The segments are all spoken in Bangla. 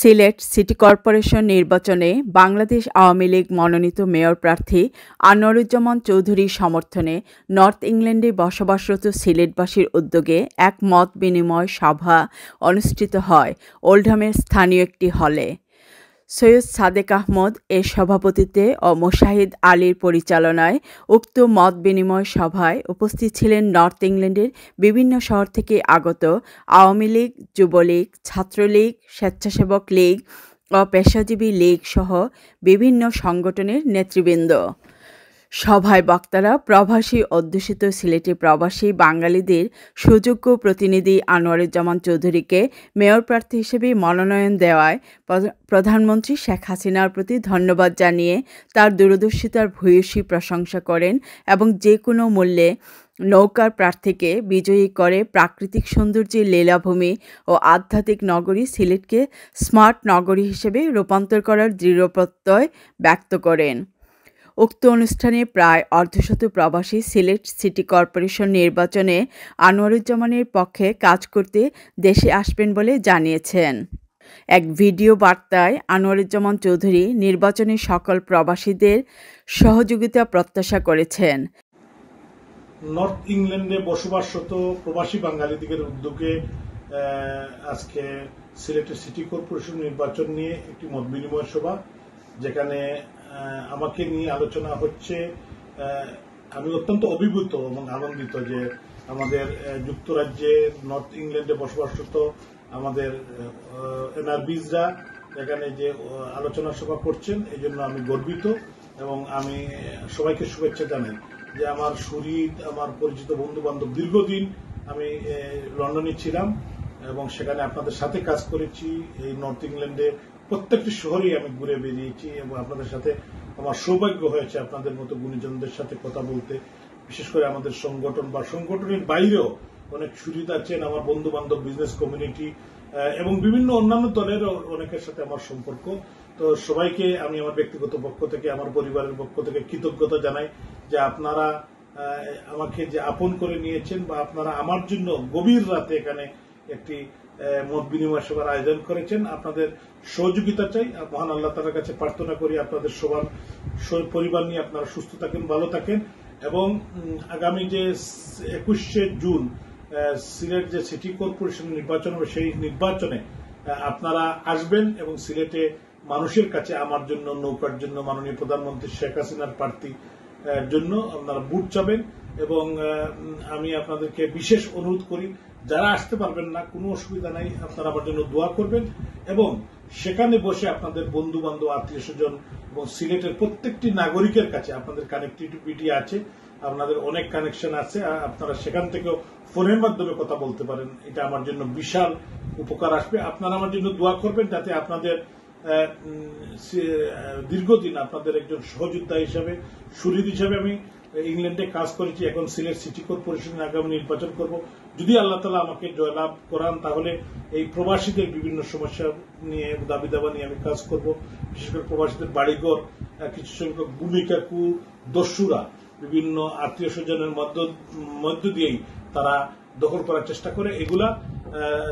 সিলেট সিটি কর্পোরেশন নির্বাচনে বাংলাদেশ আওয়ামী লীগ মনোনীত মেয়র প্রার্থী আনোয়ারুজ্জামান চৌধুরীর সমর্থনে নর্থ ইংল্যান্ডে বসবাসরত সিলেটবাসীর উদ্যোগে এক মত বিনিময় সভা অনুষ্ঠিত হয়। ওল্ডহামের স্থানীয় একটি হলে সৈয়দ সাদেক আহমদ এর সভাপতিত্বে ও মোশাহিদ আলীর পরিচালনায় উক্ত মত বিনিময় সভায় উপস্থিত ছিলেন নর্থ ইংল্যান্ডের বিভিন্ন শহর থেকে আগত আওয়ামী লীগ, যুবলীগ, ছাত্রলীগ, স্বেচ্ছাসেবক লীগ ও পেশাজীবী লীগ সহ বিভিন্ন সংগঠনের নেতৃবৃন্দ। সভায় বক্তারা প্রবাসী অধ্যুষিত সিলেটে প্রবাসী বাঙালিদের সুযোগ্য প্রতিনিধি আনোয়ারুজ্জামান চৌধুরীকে মেয়র প্রার্থী হিসেবে মনোনয়ন দেওয়ায় প্রধানমন্ত্রী শেখ হাসিনার প্রতি ধন্যবাদ জানিয়ে তার দূরদর্শিতার ভূয়সী প্রশংসা করেন এবং যে কোনো মূল্যে নৌকার প্রার্থীকে বিজয়ী করে প্রাকৃতিক সৌন্দর্যের লীলাভূমি ও আধ্যাত্মিক নগরী সিলেটকে স্মার্ট নগরী হিসেবে রূপান্তর করার দৃঢ় প্রত্যয় ব্যক্ত করেন। উক্ত অনুষ্ঠানে প্রায় অর্ধশত প্রবাসী সিলেট সিটি কর্পোরেশন নির্বাচনে আনোয়ারুজ্জামানের পক্ষে কাজ করতে দেশে আসবেন বলে জানিয়েছেন। এক ভিডিও বার্তায় আনোয়ারুজ্জামান চৌধুরী নির্বাচনে সকল প্রবাসীদের সহযোগিতা প্রত্যাশা করেছেন। নর্থ ইংল্যান্ডে বসবাসরত প্রবাসী বাঙালিদের উদ্যোগে আজকে সিলেটের সিটি কর্পোরেশন নির্বাচন নিয়ে একটি মত বিনিময় সভা, যেখানে আমাকে নিয়ে আলোচনা হচ্ছে আমি অত্যন্ত অভিভূত এবং আনন্দিত যে আমাদের যুক্তরাজ্যে, নর্থ ইংল্যান্ডে বসবাসরত আমাদের এনআরবিজরা এখানে যে আলোচনা সভা করছেন এই জন্য আমি গর্বিত এবং আমি সবাইকে শুভেচ্ছা জানাই যে আমার শরীর আমার পরিচিত বন্ধু বান্ধব দীর্ঘদিন আমি লন্ডনে ছিলাম এবং সেখানে আপনাদের সাথে কাজ করেছি। এই নর্থ ইংল্যান্ডে প্রত্যেকটি শহরেই আমি ঘুরে বেরিয়েছি এবং আপনাদের সাথে আমার সৌভাগ্য হয়েছে আপনাদের মতো গুণীজনদের সাথে কথা বলতে। বিশেষ করে আমাদের সংগঠন বা সংগঠনের বাইরেও অনেক সুবিধা আছেন আমার বন্ধু বান্ধব বিজনেস কমিউনিটি এবং বিভিন্ন অন্যান্য দলের অনেকের সাথে আমার সম্পর্ক। তো সবাইকে আমি আমার ব্যক্তিগত পক্ষ থেকে, আমার পরিবারের পক্ষ থেকে কৃতজ্ঞতা জানাই যে আপনারা আমাকে যে আপন করে নিয়েছেন বা আপনারা আমার জন্য গভীর রাতে এখানে একটি মত বিনিময় সভার আয়োজন করেছেন। আপনাদের সহযোগিতা চাই। মহান আল্লাহ তালার কাছে প্রার্থনা করি আপনাদের সবার পরিবার নিয়ে আপনারা সুস্থ থাকেন, ভালো থাকেন। এবং আগামী যে একুশে জুন সিলেট যে সিটি কর্পোরেশন নির্বাচন হবে, সেই নির্বাচনে আপনারা আসবেন এবং সিলেটে মানুষের কাছে আমার জন্য, নৌকার জন্য, মাননীয় প্রধানমন্ত্রী শেখ হাসিনার প্রার্থী জন্য আপনারা বুট চাবেন। এবং আমি আপনাদেরকে বিশেষ অনুরোধ করি, যারা আসতে পারবেন না, কোনো অসুবিধা নাই, আপনারা আমার জন্য দোয়া করবেন এবং সেখানে বসে আপনাদের বন্ধু বান্ধব আত্মীয় স্বজন এবং সিলেটের প্রত্যেকটি নাগরিকের কাছে আপনাদের কানেক্টিভিটি আছে, আপনাদের অনেক কানেকশন আছে আপনারা সেখান থেকেও ফোনের মাধ্যমে কথা বলতে পারেন, এটা আমার জন্য বিশাল উপকার আসবে। আপনারা আমার জন্য দোয়া করবেন যাতে আপনাদের দীর্ঘদিন আপনাদের একজন সহযোদ্ধা হিসাবে সুরিদ হিসাবে আমি ইংল্যান্ডে কাজ করেছি, এখন সিলেট সিটি কর্পোরেশনের আগামী নির্বাচন করব। যদি আল্লাহ তালা আমাকে জয়লাভ করান, তাহলে এই প্রবাসীদের বিভিন্ন সমস্যা নিয়ে দাবি দাবা নিয়ে আমি কাজ করব। বিশেষ করে প্রবাসীদের বাড়িঘর কিছু সংখ্যক ভূমিকাকু দস্যুরা, বিভিন্ন আত্মীয় স্বজনের মধ্য দিয়েই তারা দখল করার চেষ্টা করে। এগুলা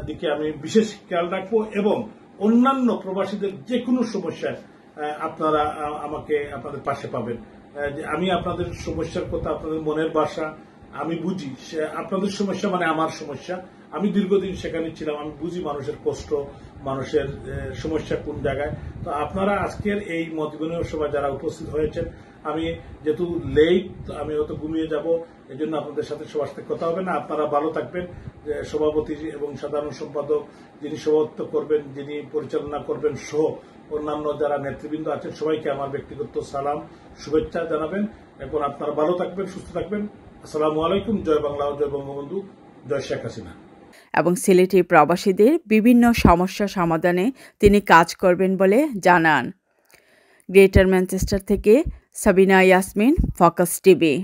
দিকে আমি বিশেষ খেয়াল রাখব এবং অন্যান্য প্রবাসীদের যে কোনো সমস্যায় আপনারা আমাকে আপনাদের পাশে পাবেন। আমি আপনাদের সমস্যার কথা, আপনাদের মনের বাসা আমি বুঝি। আপনাদের সমস্যা মানে আমার সমস্যা। আমি দীর্ঘদিন সেখানে ছিলাম, আমি বুঝি মানুষের কষ্ট, মানুষের সমস্যা কোন জায়গায়। তো আপনারা আজকের এই মতবিনিময় সভা যারা উপস্থিত হয়েছেন, আমি যেহেতু লেট আমি হয়তো ঘুমিয়ে যাব এই জন্য আপনাদের সাথে সবার সাথে কথা হবে না। আপনারা ভালো থাকবেন। সভাপতি এবং সাধারণ সম্পাদক যিনি সভাপতিত্ব করবেন, যিনি পরিচালনা করবেন সহ অন্যান্য যারা নেতৃবৃন্দ আছেন, সবাইকে আমার ব্যক্তিগত সালাম, শুভেচ্ছা জানাবেন। এখন আপনারা ভালো থাকবেন, সুস্থ থাকবেন। আসসালামু আলাইকুম, জয় বাংলা জয় বঙ্গবন্ধু, জয় শেখ হাসিনা। এবং সিলেটি প্রবাসীদের বিভিন্ন সমস্যা সমাধানে তিনি কাজ করবেন বলে জানান। গ্রেটার ম্যানচেস্টার থেকে সাবিনা ইয়াসমিন, ফকাস টিভি।